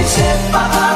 dice papá.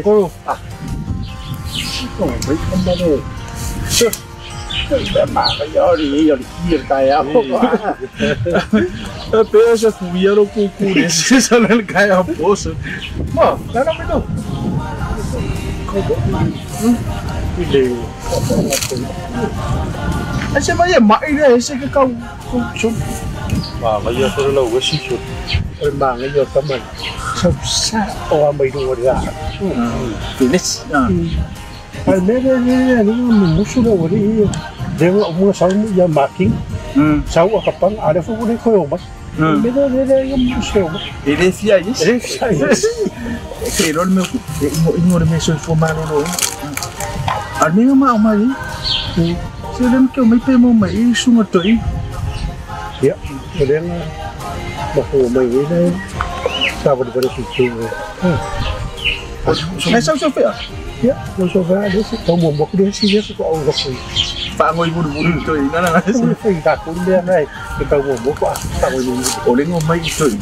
はい。あ、そう、追い込んだね。まあ、よりいいより、いいよりだよ。Apenas fumaram com o curso, isso não cai a poça. Ó, dá na minha. Filho. Esse vai é mais, né? Esse aqui é o chão và bây giờ tôi lâu với sinh chụp tôi mang cái giờ tấm mình sâu xa to mấy đồ ra thì nít à nếu nếu nếu mình muốn xuống đâu đi nếu mà ông sáu giờ mà kính ừ. sáu ở cặp băng à đây phụ đấy khôi hồn mất nếu nếu nếu nếu muốn sẹo mất thì đấy phía ấy đấy phía ấy cái đó mình cũng ngồi ngồi mình sôi phô mai luôn ừ. à nếu mà ông ấy thì ừ. sẽ đến kiểu mấy tên mà mấy xuống ở tuổi Ờ, đấy sao vẫn Kailangan makumay na yun. Tawad ba na si Chingo? May sabi sofe ah? Ya, may sofe ah. Ikaw mo, bako din siya sa kaawag ako. Pangoy mo dulo ito eh. cái nga siya. Ay, kakun din na eh. Ikaw mo, bako ah. Pangoy mo dulo. Ole nga may ito eh.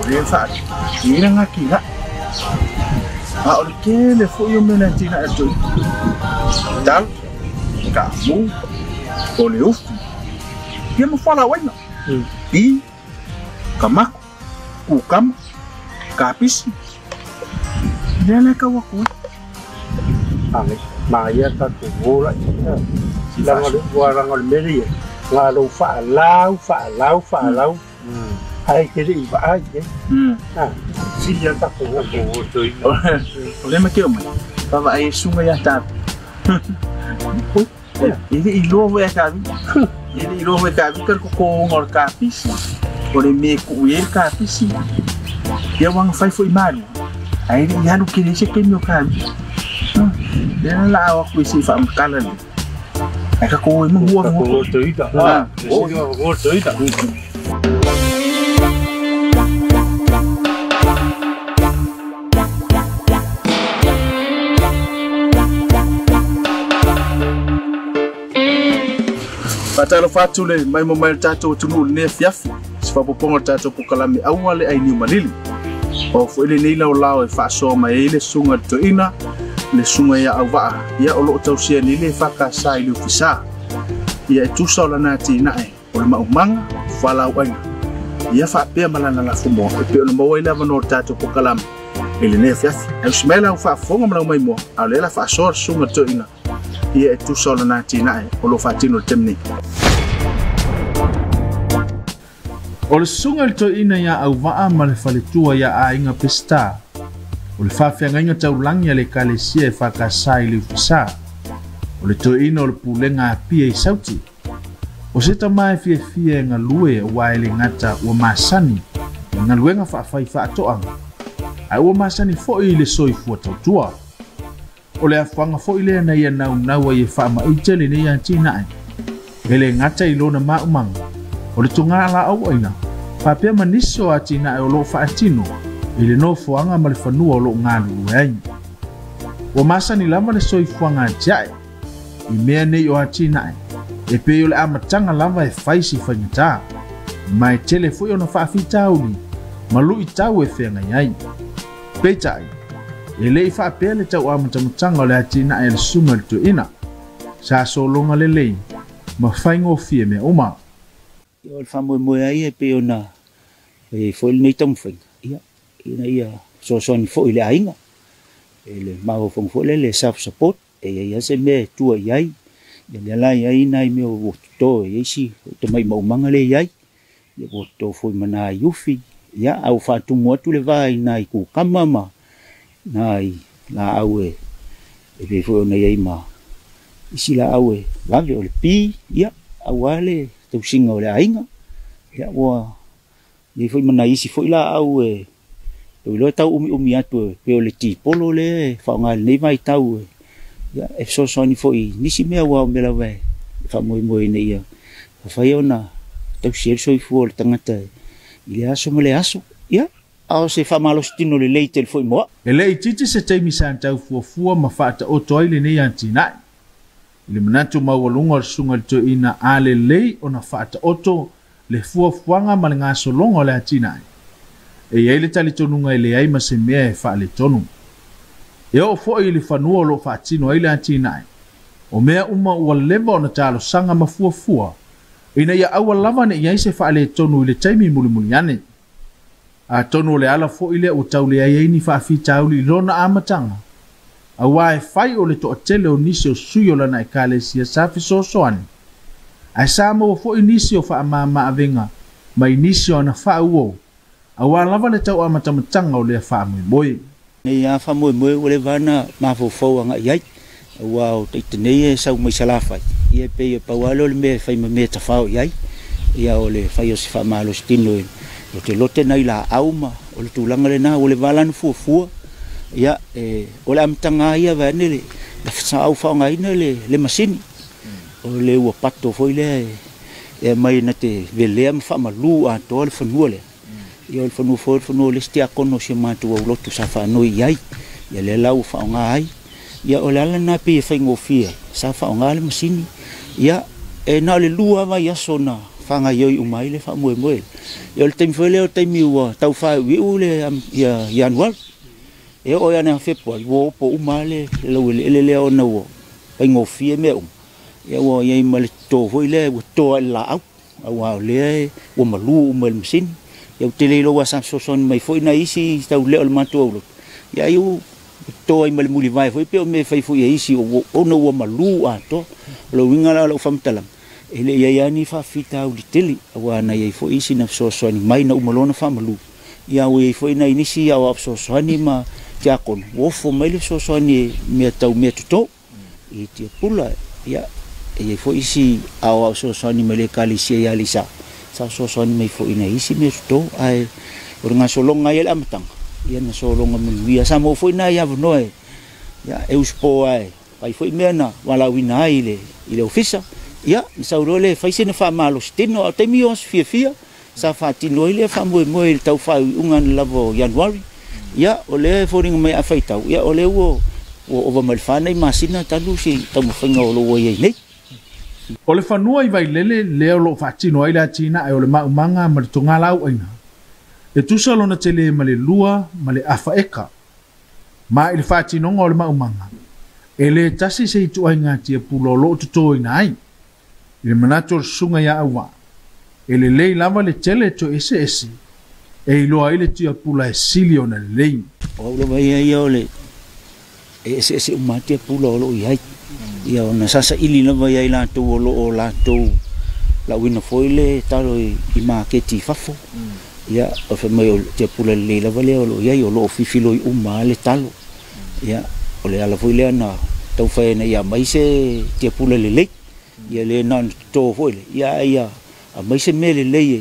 Ole yan sa akin. Hindi na nga kina. Ah, ole kele fo yung menantina ito. Dam, kamu, ole ufi. pha mo fala wena ta mm. i kamako kukama kapisi lelekawaku ale maia tatuvula ina lagaluagalumelia galou fa'alau fa'alau fa'alau ai kere i va'ai e siia takugagotoina ole makeo mai vava'a e suga ia tavi ege i loa voea tavi ele roho e kavikar ko ko ngor kapisi o le me ku e kapisi ia wanga fai foi maru ai ni hanu kire se ke mio kavi ia la wa ku se fa mkala ni ai ka ko mo huwa mo ko to ita ha o ko to Batalo fatule mai mo mai tato tunu ne fiafi Si fa popongo tato pokalame au e e le ai ni malili. O fo ele nei lau lau e fa so mai ele sunga to ina le sunga ya awa ya olo tau sia ni le ka sai le fisa. Ia e tusa ola na nae o umang fa lau ai. Ia fa pe malana la fumo e pe ona maua ile avano tato pokalame. Ele ne fiafi. E usmela ufa fonga mai mo. au lela fa so sunga to ina. ia e tusa o lanā tinaʻe o loo faatino le o le susuga i le toeina iā auva'a ma le faletua iā aiga peseta o le faafeagaiga taulagi a le ekalesia e faakasā i le ufasā o le toeina o le pulega apia i sauti o se tamā e fiafia e galue auā e le gata ua masani i galuega faafai faatoʻaga ae ua masani foʻi i le soifua tautua E o le afuaga foʻi lea na ia naunau ai e faamaʻita lenei atinaʻe e le gata i lona maumaga o le tugā alaau aina faapea manisi o atinaʻe o loo faatino i le nofoaga ma le fanua o loo galulue ai ua masani lava le soifuaga atiaʻe i mea nei o atinaʻe e pei o le amataga lava e faisi faigatā ma e tele foʻi ona faafitauli ma luʻi tau e feagai ai peitaʻi e lei faapea le tauā matamattaga o le atina e le susuga i le tueina sa sologa lelei ma faigofie mea uma ia o le faamoemoe ai e pe ona e foi lenei tamufaiga ia ina ia soasoani foʻi le aiga e le maofoga foʻi lele self support e, e ia ia se mea e tua i ai ia le ala iai ina ai mea ua totō e isi o tamai maumaga le iai ia ua totō foi manā i ufi ia au faatumu atu le vaina i kukama ma nai la aue e pe fo nei ai ma isi la aue lave o le pi ia awale tau singa o le ainga ia wa le foi mana isi foi la aue o lo tau umi umi atu pe o le ti polo le fa nga nei mai tau ia e so so ni foi nisi mea wa me la vai fa moi moi nei ia fa ia ona tau sir so i fo le tangata ile aso mo le aso ia yeah? ao se faamalositino le lei telefoi moa e leʻi titi se taimi sa taufuafua ma faataoto ai lenei atinaʻi i le manatu maualuga o le susuga e i le toeina a lelei ona faataoto le fuafuaga ma le gasologa o le atinaʻi e iai le talitonuga e leai ma se mea e faaletonu e oo foʻi i le fanua o loo faatino ai le atinaʻi o mea uma ua leva ona talosaga ma fuafua ina ia aua lava neʻi ai se faaletonu i le taimi mulimuli ane a tonu le ala foʻi lea ua taule ai ai ni faafitau lii lona amataga auā e fai o le toʻatele o nisi o sui o lana ekalesia sa fesoasoani ae sa maua foʻi nisi o faamāmaavega mai nisi o ana faauou auā lava le tauama tamataga o mui. faamoemoe nei a faamoemoe ua le vana mafaufau agaʻi ai ua o taʻitenei e saumaisalafa ai ia pei e pauale o le mea e faimamea tafao i ai ia o le fai o se faamalositino lo te lote nei la auma o le tulanga lenā ua le valanu fuafua ia e o le amataga ia vaene le le fasaau faaogaina le le masini o le ua pato foi lea e, e mai na te velea ma faamalū atoa le fanua lea ia o le fanua foi le fanua lesi tiakono sia matou au lotu sa faanoi i ai ia lea lau faaogā ai ia o le ala na peia faigofie sa faaogā le masini ia e na o le lu avai aso na whanga ioi umai le wha mue mue. E o le taimifoi leo taimi ua tau whae wiu le am ia Januar. E o ia nea whepua, ua opo uma le le lau ele ele leo na ua. Pai ngofie mea um. E ua iai ma le tō hoi le ua tōa la au. Au au lea ua malu uma le masini. E o te leilo wa Samson mai foi na isi tau leo le mātua ulo. E ai u toi mal muli vai foi pe me fai foi isi o no wa malu ato lo winga la lo famtalam ele ia ia ni fita au litele aua na iai foʻi isi na fesoasoani mai na umalona lona faamalū ia au iai foʻi na inisi au afesoasoani ma tiakono ofo mai le fesoasoani e mea taumea totō i tia pula ia e iai isi ao afesoasoani mai le kalisia sa afesoasoani mai foʻi ina isi mea totō ae o le gasologa ia le amataga ia na sologa manuia sa mo foʻi na ia avanoa e ia e usipo ae pai foʻi mea na walauina ofisa Ia, sau roa le faise na whaamalo si tino, au taimi os fia fia, sa whaatino i lea whamoe moe le tau whai unga na lavo Januari. Ia, o lea e whoringa mai a whaitau. Ia, o lea ua, ua ova mai whanei masina talu si tamuwhainga o loa iei nei. O le whanua i vailele lea o lo whaatino ai lea tina e o le maumanga ma le tonga lau aina. E tusa lona tele ma le lua ma le afa eka. Ma i le whaatinonga o le maumanga. E le tasi se i tuai ngā tia pulo lo tutoina el le sunga ya awa. el ley lava le tele ese ese e ilo ai le pula e sili ona el au lava ia ia o le e ese uma tiapula o loo i ai ia ona la lava tu olo o la tu la foi le talo i maketi fafo ya o femai pula le lelei lava lea o ya iai o fifilo i umale le talo mm. ya o le ala foi lea na taufai ana ia mai se le ia le na to foile ia ia a mai se mele e, le e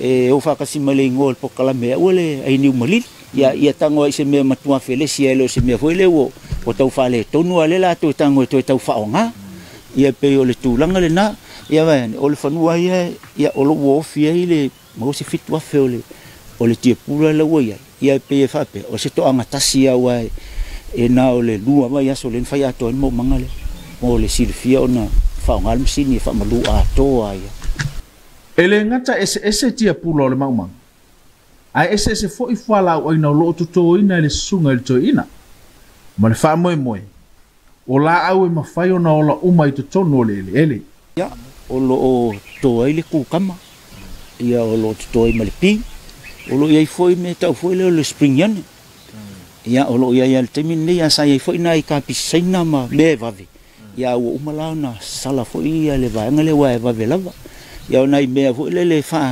e o fa ka sima le ngol po kala me o le ai ni mali ia ia tango ai se me matua fele si ele se me foile o o tau fa le to no ale la to e tango to e tau fa onga ia pe o le tulanga le na ia ben o le fanua ia ia o lo wo fi ai le mo se fit wa fele o le tie pula le wo ia ia pe fa pe o se to anga tasi ia wa e na o le lua mai aso le fa ia to mo mangale mo le silfia ona Faham sini wha malu a toa ia. E s ngata ese ese tia pula A ese ese fo i o ina lo loo ina le sunga i to ina. Ma le wha moe moe. O la e ola umai to no le ele ele. Ya. o lo o toa le Ia ya, o lo tuto i ma pi. O lo fo i me tau fo i le le spring ya Ia o lo temin le ya sa i na i ka ma ya o umala na sala fo ia le va ngale wa e va vela va ya na i me fo le le fa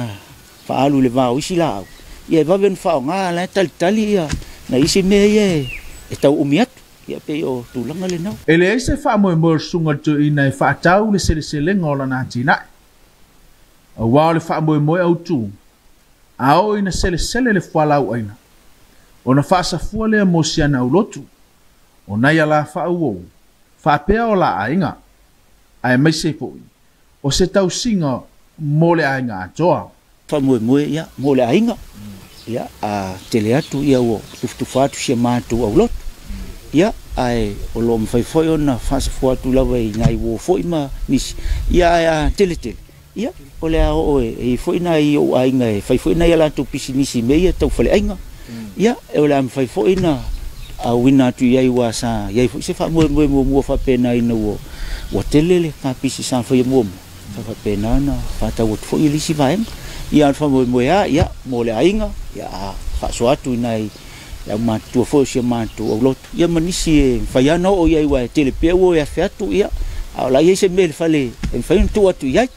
fa alu le va usi la e ia va ven fa nga ah, la tal tal ia e na isi me ye eta umiat ia e pe o tu la ngale na ele se fa mo mo sunga to i na fa tau le sele sele ngola na tina a wa le fa mo mo au tu a o ina sele sele le fa la aina ona fa sa fo le mo sia na lotu ona ia la fa uo whapea o la ainga, ai mai se fo'i, o se tau singa mole ainga a toa. Fa mue mue ia, mole ainga, ia a tele atu ia o tuftufatu se mātou au lot ia ai o lo mwha i fo'i ona whasa fuatu lawa i ngai wo fo'i ma nisi, ia ai a tele tele. Ia, o lea o e, e fo'i na i o ainga e, fai fo'i na i alatu pisi nisi meia tau fale ainga. Ia, e o lea mwha i fo'i na auina atu iai ua sa iai foʻi se faamoemoe muamua faapena ina ua ua tele kapisi sa faia muamua sa na faatau atu foʻi e lisi ia ona faamoemoe a ia mo le aiga ia a faasoa atu ina i au matua foʻi osia matou aulotu ia manisi e faiana oo iai ua e tele pea ua e afe atu ia aolai ai se mea le fale e mafaina tuu atu iai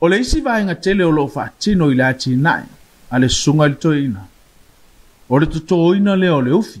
o le isi vaega tele o loo faatino i le atinaʻi a le susuga i le toeina o le totoina lea o le ufi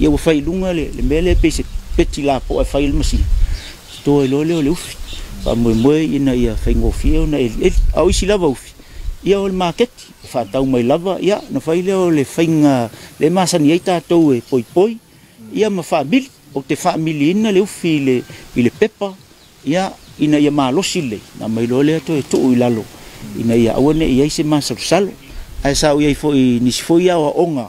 ia ua failuga le mele pe peise peti lapo ae fai le masina to ai loa leo le ufi faamoemoe ina ia faigofie ona elieli ao isi lava ufi ia o le maketi e faatau mai lava ia na fai lea o le faiga le masani ai tatou e poipoi ia ma faamili ou te faamiliina le ufi i le pepa ia ina ia malosi lei na mai loa to toe tuu i lalo ina ia aua neʻi ai se masalosalo ae sa yai iai foʻi nisi wa onga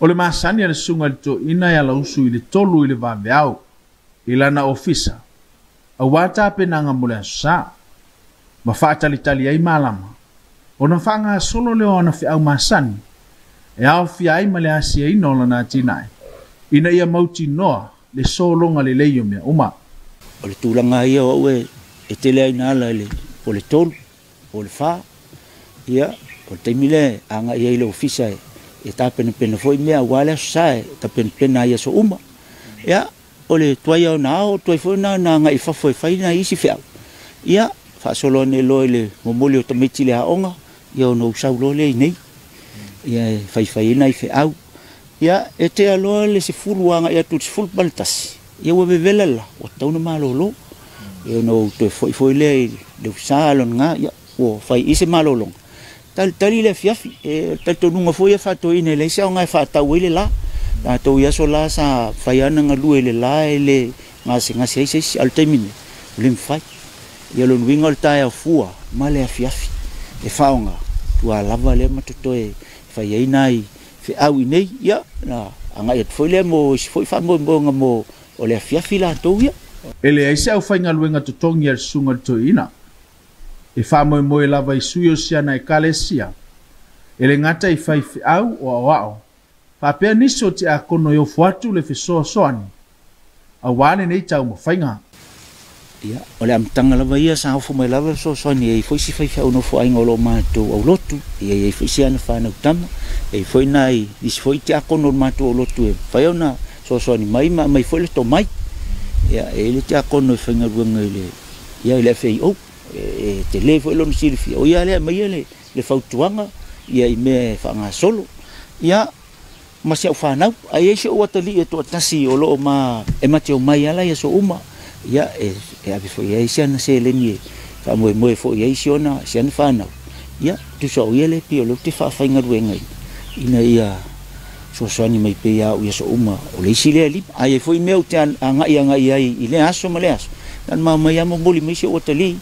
O le masani le sunga li to ina ya la usu le tolu ili vaveau ila na ofisa. Auā tapenanga mo le asosa. Ma faatalitali ai malama. Ona faagasolo le ona au maasani. e fi ai ma le asiaina o lana atina Ina ia mauti noa le sologa le leyo mea uma. O le tulanga ia o aue e tele ala le o le tolu o le ia o le anga ia i ofisa e e ta pen pen foi me a wala sai ta pen pen ai so uma ya ole toi au na o toi foi na na ngai fa foi fai na isi fe ya fa solo ne lo ile mo mo to me chile a onga ya no sa lo le nei ya fai e fai e na i au ya ete a lo le se fulu nga ya tu se fulu baltas ya we bevela o ta una malo lo ya no to foi foi le de sa lo nga ya o fai isi malo longa talitali e, e, e le afiafitalitonuga fo fatoinaigaal e leai seaufaigaluega totogi alesuga letoina e fa moe moe lava i suyo si ana e kale sia. E ngata i fai au o au au. Pa pia niso te a kono yo fuatu le fi soa soani. A wane nei tau mo fai ngā. Ia, o le amtanga lava ia sa hafu mai lava soa soani e i fai si fai fai au no fuai ngā lo mātou au lotu. Ia i fai si ana fai nau tama. E i fai nai, e i si fai te a kono mātou au lotu e fai au na soa soani mai mai fai le to mai. Ia, e le te a kono i fai ngā ruanga ia i le fai au. e eh, eh, te le foi lona silifia o ia lea mai ia le, le fautuaga ia i mea e faagasolo ia ma se au fanau aiai se ou atalii e toatasi o loo ma e mateo mai ala ia so uma ia e, e avi foi ai se ana se leni e faamoemoe foʻi ai se ona se ana fanau ia tusao ia le pia o leu te faafaigaluega ina ina ia soasoani mai pe ia au ia so uma o le isi lea lima aiai foi mea ou te agaʻi agaʻi ai i le aso ma le aso tana mamai a momoli mai se ou atalii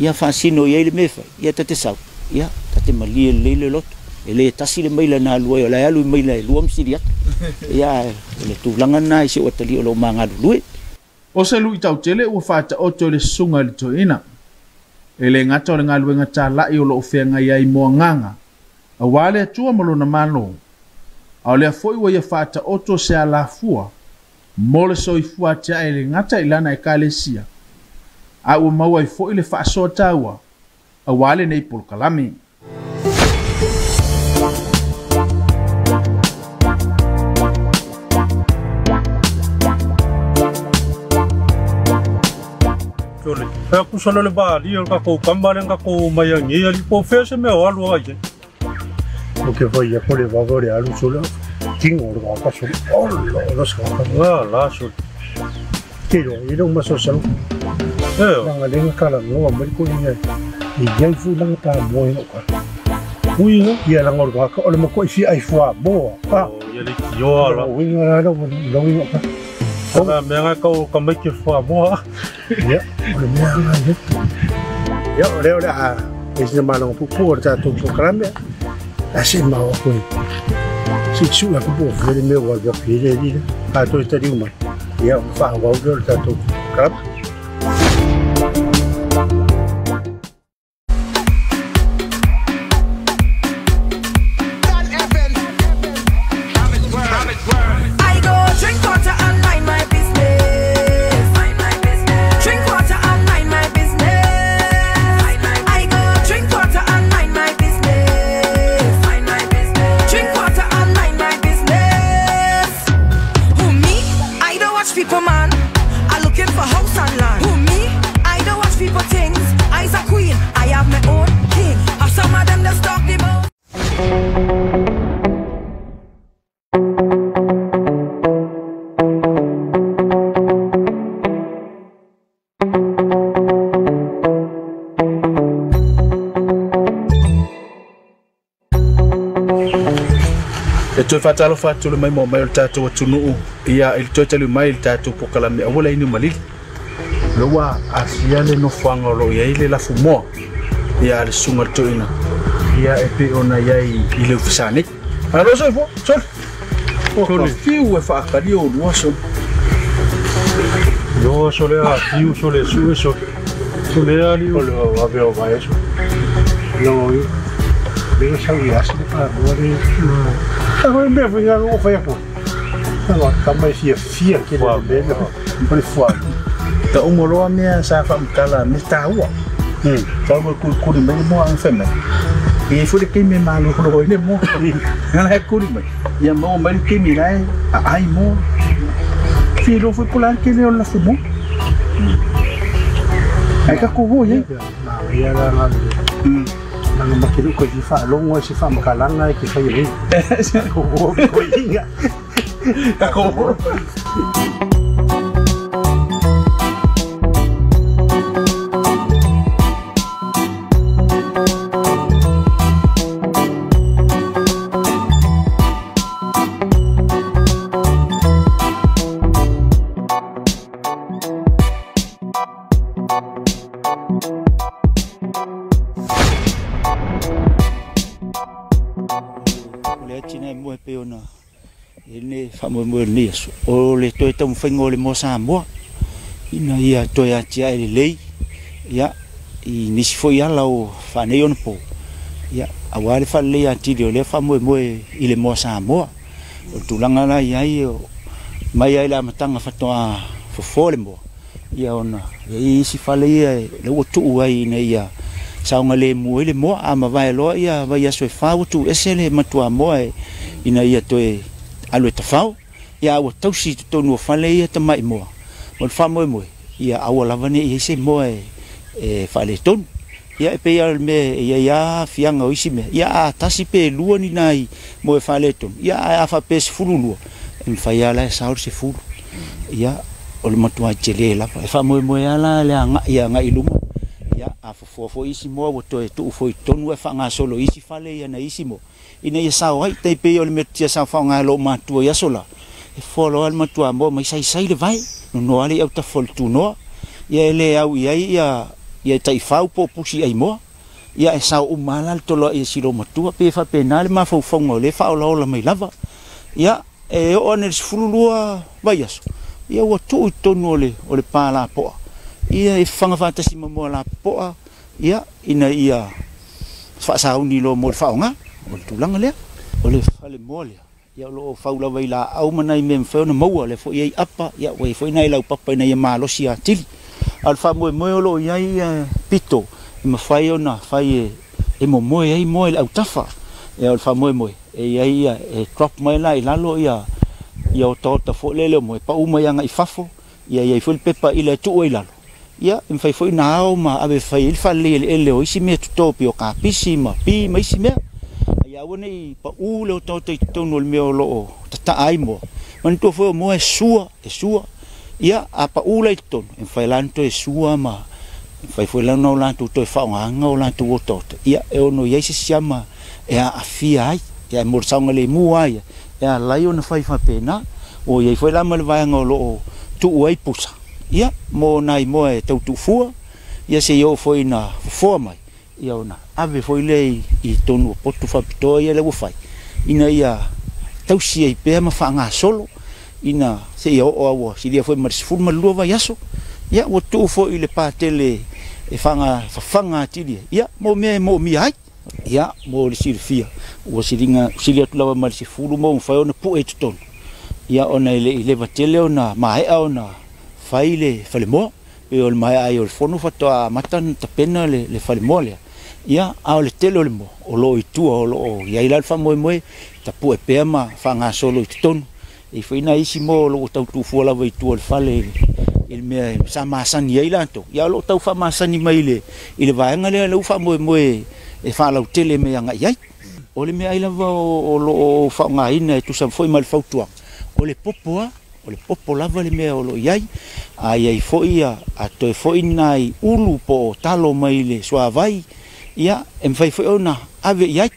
ia faasino i le mea fai ia tatesau ia tatemalie lelei le loto e lē tasi le maila na e alu ai e e o lae alu i maila e lua masili atu ia le tulaga na i seʻu atalii o lou magalulue o se luʻi tautele ua faataoto i le susuga i le toeina e lē gata o le galuega talaʻi o loo feagai ai moagaga auā le atua ma lona malo a o lea foʻi ua ia faataoto se alafua mo le soifua atiaʻi e le gata i lana ekalesia a ua maua i foʻi le faasoataua auā lenei polokalame tole pea kusalo le balia le kakou kama le kakou maiagia lipo fea se mea o alu ai o ke fai ako le vava le alu sola tigo le kakaso olo lasa kakaga laso kelo i lau maso saluga nang ale nga kala nga wa mai ko inga i yai fu lang ta mo no ka ui nga ia là or quá, ole mo ko si ai fua bo pa ia le ki o ala ui nga ala wa lo ui ka Ora me nga ko ka mai ki fua bo ia ole mo nga ne ia ole ole a is na malang pu pu ta tu pu kram ya asi ma o ko si chu la pu pu le me wa ga pi le ni ta to sta di uma ia fa wa o ta tu kram toe fatalo fatou le mai mail tatu le tatou atunuu ia i mail toe taliu mai i le tatou pokalame aua le ainu malili le ua afia le nofoaga o loo iai le lafumoa ia le susuga le toʻina ia e pe ona iai i leu fesaneki alo sole fo sole o kafiu e faakalia o lua sole yo sole afiu ali o le o Agora mesmo, já não foi a Agora, tá mais fia, fia aqui na abelha. Foi foda. Tá um moro a minha safa, um cara, me tá rua. Tá uma curi bem, mo a fêmea. E foi que me malu, coro, ele mo. Ela é curi bem. E a mão, mas que me lá, se mo. Filho, foi pular que ele olha fumou. É que a cubo, hein? Não, ia lá, lá. no ma ki ko ji fa lo ngo si fa ma ka lang ai ki gì? yi ko ko ko yi nga ko mo mo o le le mo sa ina ia e lei ia i nisi fo ia po ia awa le fa le fa mo mo i le mo sa o tulanga la ia i mai ai la matanga le ia ona e ia fa e ia le ai ia saunga le mua ma vai loa ia vai aso e tu ese le matua moa ina ia toe tafau ia ua tausi totonu o fale ia tamai moa ma le faamoemoe ia aua lava nei ai se moa e, e faale tonu ia e peia me ia ia fianga o isi me ia a tasi pe lua ni nai mo e fale ton ia a a fa pe se fulu lua e mi faia la e saur se fulu ia o le matua jele la pa e fa moe moe ala le a nga ia nga ilumo ia a fa fua fo isi mo wato e tu ufo i tonu e fa nga solo isi fale ia na isi mo ina ia sao hai tei peia o le metia sa fa nga lo matua ia sola ia e folo al matua mo mai sai sai le vai no no ali au tu no ia ele au ia ia ia e tai fau po pusi ai mo ia e sau umala al tolo e silo matua pe fa penal ma fo fongo le fa ola ola mai lava ia e onel ne sfululua vai aso ia wa tu tonu ole pala po ia e fanga fata si mo la po ia ina ia fa sauni lo mo fa nga tu tulanga le ole fale mo le ia o loo faulava i laau manai me mafai ona maua le foi ai apa ia ua foi na laupapa ina ia malosi a tili a le faamoemoe o loo iai e pito i mafai ona fai e momoe ai moa i le autafa ia o le faamoemoe e, e, e, e iai ia crop trop la i lalo ia ia o taota foi lele o moe pauma ia gai fafo ia iai foi le pepa i le tuu ai lalo ia e mafai foi na ao ma ave fai i le faaleleele o isi mea totopi o kapisi ma pi ma isi mea Ia ua paula pa ulo leo te tonu al mea o loo, tata ai moa. Manitua foi o moa e sua, sua. Ia a pa u uh, lei en fai es ma. En fai foi lana o lanto to e whaonganga o lanto Ia e ono iai se llama ya a afia ia e le mua ai, e a lai ona fai whapena. O ya foi lama le o tu uai pusa. Ia, mo nai mo e tu tu fua, ia se yo foi na forma mai, ia ave foi lei i tonu potu fa pitoi le u fai ina ia tau si ai pe ma fa nga solo ina se ia o awo si dia foi mars fur ma luva so ia o tu foi le pa tele e fa nga fa fa nga ti dia ia mo me e mo mi ai ia mo le sir fia o si dinga si dia tlava mars fur mo fa ona pu e ton ia ona ile ile va tele ona ma e a ona faile fa le mo e ol mai ai ol no fa to a matan ta pena le le fa le mo le ia ia ao le tele o le mo o loo itua o loo iai la le faamoemoe tapua e pea ma faagasolo i totonu i faina isi mo o loo tautufua lava itua le fale i le mea sa masani ai latou ia o loo tau faamasani mai i le vaega lea lau faamoemoe e faalautele mai agai ai o le mea ai lava o loo faaogāina e tusa foi mal le fautuaga o le popoa o le popo lava le mea o loo iai aiai foʻi a atoe foʻi nai ulu po o talo mai le suavai so ia e mafai foi ona ave i ai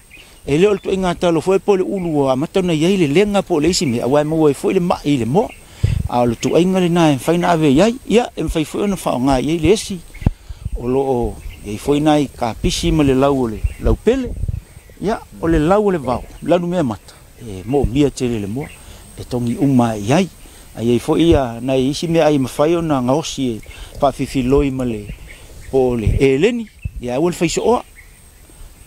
e leo le foi po le ulu a matauna iai lelega po le isi mea auae maua i foi le maʻi mo le moa a o le na lenā e mafaina ave i ia e mafai foi ona faaaogā iai le esi o loo iai foi na i kapisi me le lau o le laupele ia o le lau o le vao lanu mea mata e moomia tele le mo e togi uma e i ai aiai foi ia nai isi me ai mafai ona gaosi e faafifiloi ma le po o eleni ia ua le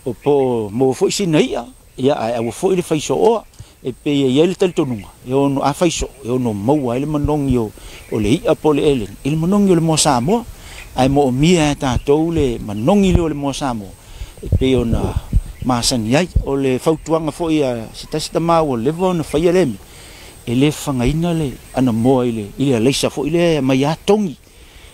o po mo foi sinei ia ai o foi le faiso e pe ia le tal tonunga e ono a faiso e ono maua ele manongi o o le ia po le ele ele manongi o le mo samo ai mo mia e tatou le manongi le o le mo samo e pe ona masani ai o le fautuanga foi a sitasita mau o lewa ona faia leme e le whangaina le ana moa i le i le leisa foi le mai atongi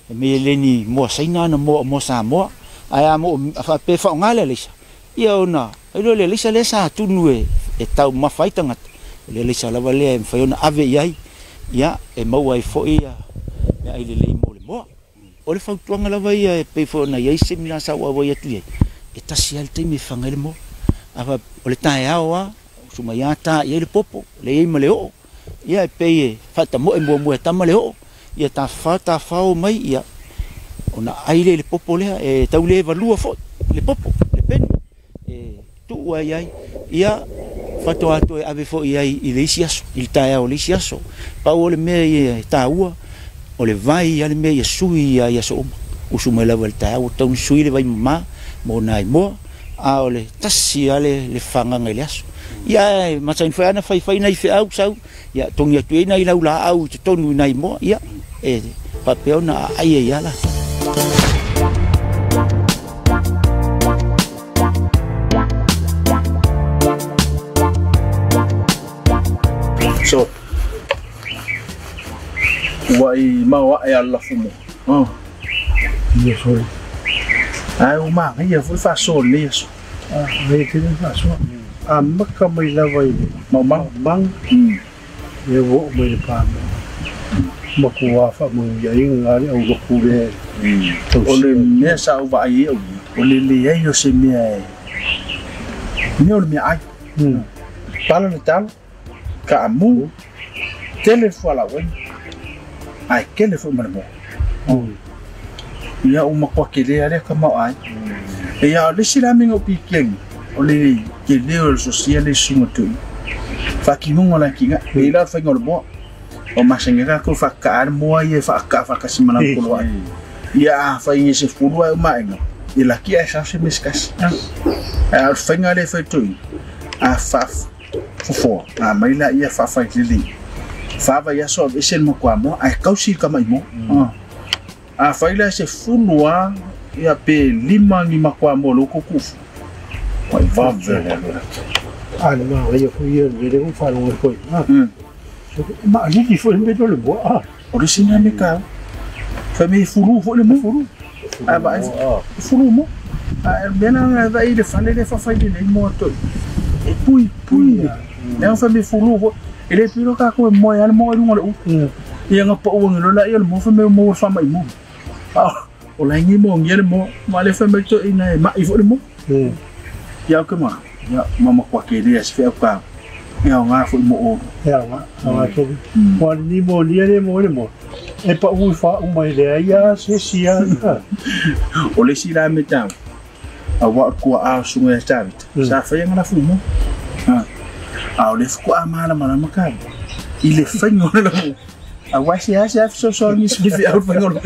e me le ni moa saina ana moa mo samo ai a mo a pe fa'onga le leisa ia ona ailoa lea leisa lea sa atunu e, e tau mafai tagata o lea leisa lava lea e mafai ona ave i ai ia e maua ai foʻi e ia mea ai lelei mo le moa mm. o le fautuaga lava ia e pei foi onai ai semina sa uauai atu iai e tasi ai le taimi e fagai le moa o le taeao a usumaiā taiai le popo le ma le oo ia e pei e faatamoe muamua e tama le oo ia tafao tafao mai ia ona ai lei le popo lea e tau lē e valua foʻi le popo u ai ai ia fato atu e ave fo ia i le isi aso i le tae le isi aso pa o le mea ia e tāua o le vai ia le mea ia e sui ia ia so uma usu mai lava le tae o sui le vai mamā mo nai moa a o le tasi a le, le whanganga i le aso ia e fai ana faifai fe sau ia tongi atu e nei lau la tonu nei moa ia e papeona a aia e ia la wa i maua e ala fumo oh ia foi ai o ma ia foi fa so le so ah ve ke ne fa so a à, maka mai la vai ma ma bang e wo mai pa ma ku wa fa mo ia i nga le ừ. au ku le o le ne sa o vai o o le le ia yo se me ừ. ai me o me ai pala le tal ka amu tele fala wena ai fo mana fuma mo ia uma kwa ke le ale kama ai ia le sila mingo pikeng oli le ke le o social le singo tu fa ki mo ngola ki ga e la fa ngol mo o masenga ka ko fa ka ar mo ai fa ka fa ka simana ko lo ai ia fa ni se fulu ai ma ai e la ki ai e sa e se meskas a fa ngale fa tu a fa fo a mai la ia fa fa ki fava ia so ave mo kwa mo ai kausi kama imo mm. a faila se funua ia pe lima ni makwa mo lo kukufu kwa vavele ale ma ia ku ia vele ku fa lo ko ma ni ki fo me do le bo a o le sina me ka fa me furu fo le mo furu a ba furu mo a bena va ile fa le fa fa ile mo to e pui pui le fa me furu fo ele piro ka ko mo e ya e mo ru ngol u ia nga po ngol la ia mo fa me mo fa mai mo ah, o la ngi mo ngi mo ma le fa me to e ina ma i fo mo ia hmm. ko ma ia mama kwa ke le as ka ia nga fo mo o ia ma ma ke po hmm. hmm. ni mo ni ele mo ele mo e pa u fa u mai le ia se sia o le si la me tau a wa ko a sunga tavit sa fa ia fu mo aulefukua ah, mara manamakaga ile fanyo fanyo na so so ni sibi eh, kama i sosonisilivi autfanyolo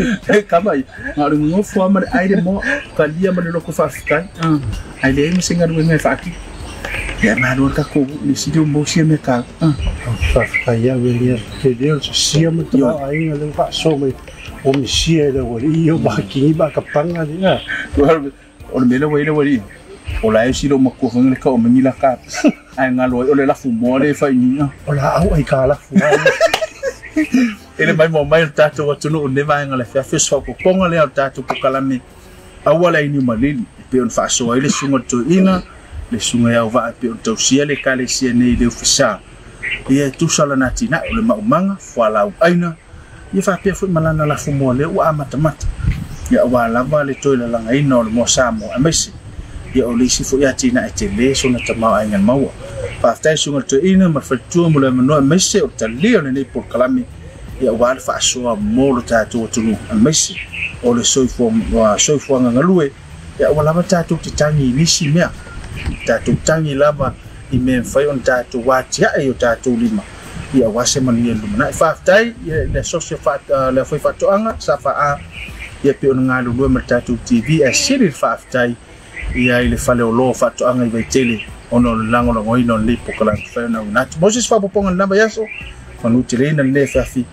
kamai alugofoamale aire mo kaliamale loko faafikai mm. aile singa ai me faki ya mara ka ko ni si jo si me ka fa fa ya we ni ke de so si mo to ai na lo fa so me o mi si e le wo io ba ki ba ka panga ni na o me le wo le wo o la esi lo makuafa nga le ka o manila ka ae galo ai o e le lafu moa le faainia ah. o la au ai ka lafu e le mai maumai o tatou atunu o neva aega le feafeso faapopoga lea o tatou pokalame aua le ainiu malili e pe ona faasoa ai le suga totoiʻiga le suga e auvaa e pe ona tausia le kalesia nei le ofisa ia e tusa lana tinaʻi o le maumaga foalauʻaina ia faapea foʻi ma lana lafu moa lea ua amatamata ia auā lava le toe lalagaina o le moa sa moa e maise ia o le isi foʻi atina e tele sona tamao aiga le maua faafetaisuga le toeina ma le faletua mo le manoa maise o le talia o lenei polokalame ia uā le faasoa mo lo tatou atunuu a maise o le soifuagagalue ia ua lava tatou te eh, tagi i nisi mea tatou tagi lava i mea mafai ona tatou atiaʻi o tatou lima ia ua se manuia le lumanaʻi faafetai ia le asosia le afai faatoʻaga sa faā ia pe ona galulue ma le tatou tv e sili le faafetai ia i le fale o lo faatoʻaga i vaitele ona o le lagolagoina o le lei pokalagafai ona uinatu moses faapopoga le lava iaso manuti leina lenei feafi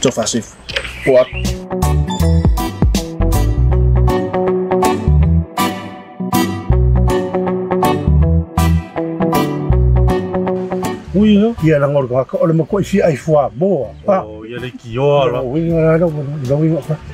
tofaasifu po ia ia la ngor ka ole ma ai fua bo ah ia le ki yo la winga la la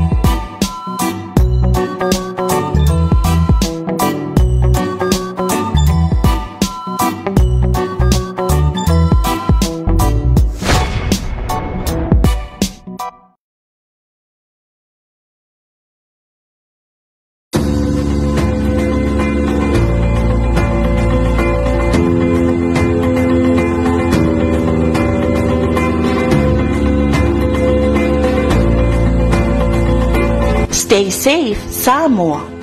Stay safe, Samoa.